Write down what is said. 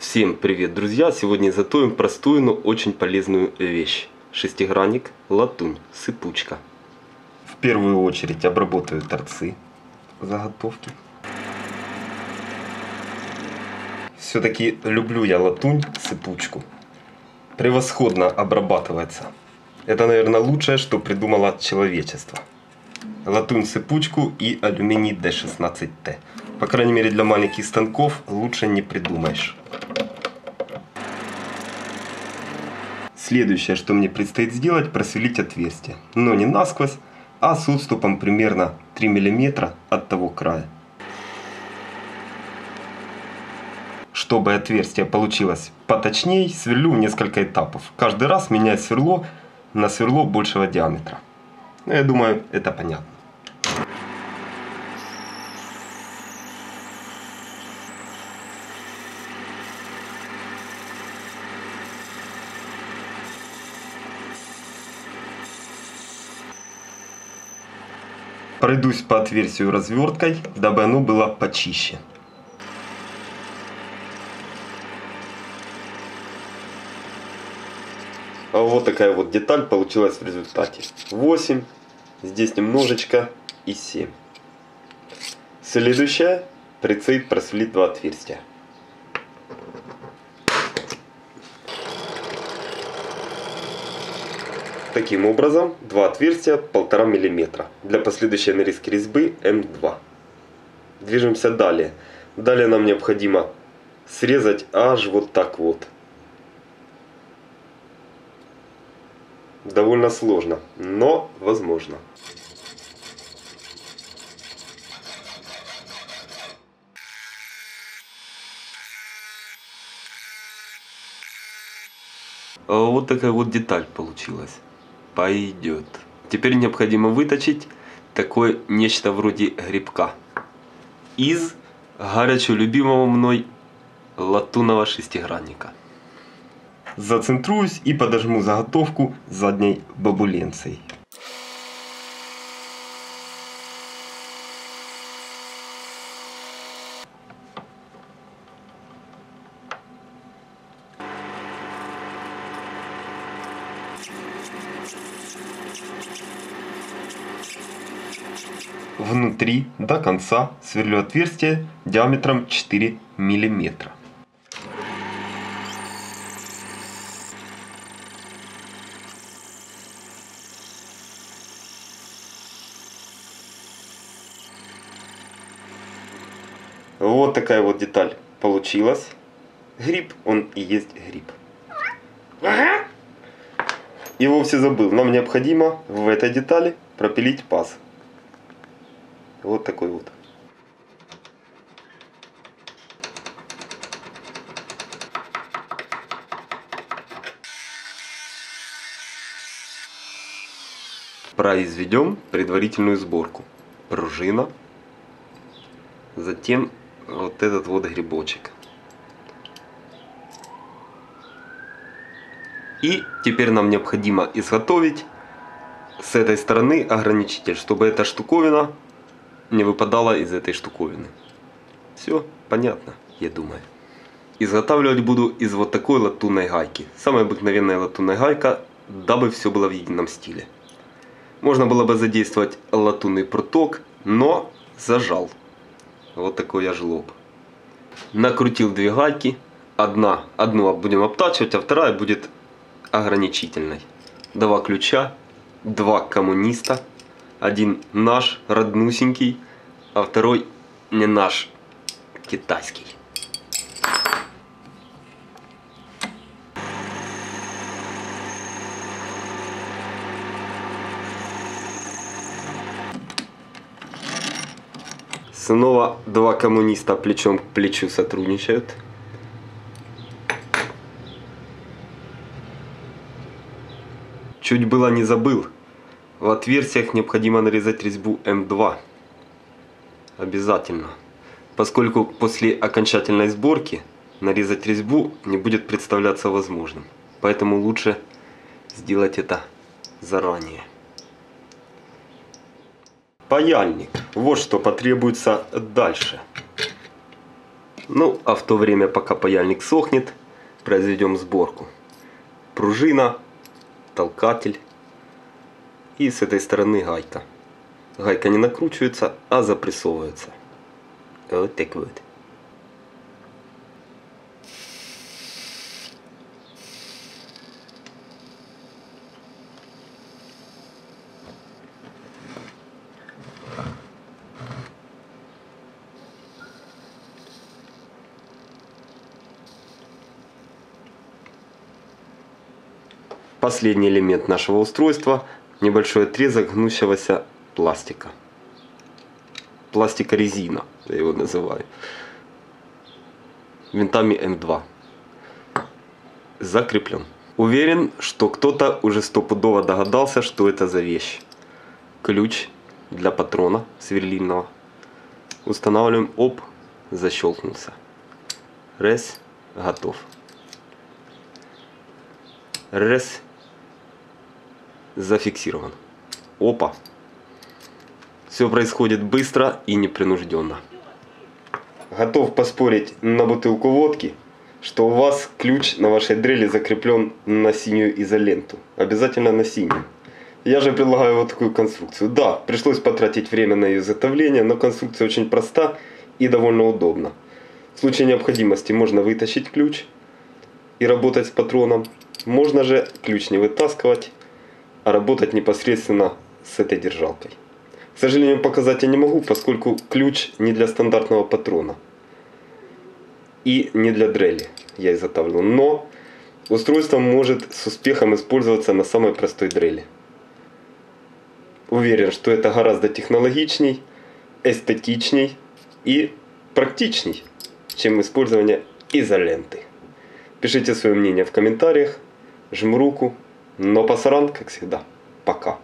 Всем привет, друзья! Сегодня изготовим простую, но очень полезную вещь. Шестигранник, латунь, сыпучка. В первую очередь обработаю торцы заготовки. Все-таки люблю я латунь, сыпучку. Превосходно обрабатывается. Это, наверное, лучшее, что придумало человечество. Латунь, сыпучку и алюминий D16T. По крайней мере для маленьких станков лучше не придумаешь. Следующее, что мне предстоит сделать, просверлить отверстие. Но не насквозь, а с отступом примерно 3 мм от того края. Чтобы отверстие получилось поточнее, сверлю несколько этапов. Каждый раз меняя сверло на сверло большего диаметра. Ну, я думаю, это понятно. Пройдусь по отверстию разверткой, дабы оно было почище. А вот такая вот деталь получилась в результате. 8, здесь немножечко и 7. Следующая предстоит просверлить два отверстия. Таким образом, два отверстия 1,5 мм для последующей нарезки резьбы М2. Движемся далее. Далее нам необходимо срезать аж вот так вот. Довольно сложно, но возможно. Вот такая вот деталь получилась пойдет. Теперь необходимо выточить такое нечто вроде грибка из горячо любимого мной латунного шестигранника. Зацентруюсь и подожму заготовку задней бабуленцией. Внутри до конца сверлю отверстие диаметром 4 миллиметра. Вот такая вот деталь получилась. Гриб, он и есть гриб. И вовсе забыл, нам необходимо в этой детали пропилить паз. Вот такой вот. Произведем предварительную сборку. Пружина. Затем вот этот вот грибочек. И теперь нам необходимо изготовить с этой стороны ограничитель, чтобы эта штуковина не выпадала из этой штуковины. Все понятно, я думаю. Изготавливать буду из вот такой латунной гайки. Самая обыкновенная латунная гайка, дабы все было в едином стиле. Можно было бы задействовать латунный проток, но зажал. Вот такой я жлоб. Накрутил две гайки. Одна, одну будем обтачивать, а вторая будет ограничительной. Два ключа, два коммуниста один наш, роднусенький, а второй не наш, китайский. Снова два коммуниста плечом к плечу сотрудничают. Чуть было не забыл. В отверстиях необходимо нарезать резьбу М2. Обязательно. Поскольку после окончательной сборки нарезать резьбу не будет представляться возможным. Поэтому лучше сделать это заранее. Паяльник. Вот что потребуется дальше. Ну, а в то время, пока паяльник сохнет, произведем сборку. Пружина, толкатель и с этой стороны гайка. Гайка не накручивается, а запрессовывается. Вот так вот. Последний элемент нашего устройства – небольшой отрезок гнущегося пластика. Пластика-резина, я его называю. Винтами М2. Закреплен. Уверен, что кто-то уже стопудово догадался, что это за вещь. Ключ для патрона сверлильного. Устанавливаем. Оп, защелкнулся. Раз, готов. Раз, зафиксирован. Опа. Все происходит быстро и непринужденно. Готов поспорить на бутылку водки, что у вас ключ на вашей дрели закреплен на синюю изоленту. Обязательно на синюю. Я же предлагаю вот такую конструкцию. Да, пришлось потратить время на ее изготовление, но конструкция очень проста и довольно удобна. В случае необходимости можно вытащить ключ и работать с патроном. Можно же ключ не вытаскивать, а работать непосредственно с этой держалкой. К сожалению, показать я не могу, поскольку ключ не для стандартного патрона. И не для дрели я изготавливаю. Но устройство может с успехом использоваться на самой простой дрели. Уверен, что это гораздо технологичней, эстетичней и практичней, чем использование изоленты. Пишите свое мнение в комментариях. Жму руку. Но пасаран, как всегда, пока.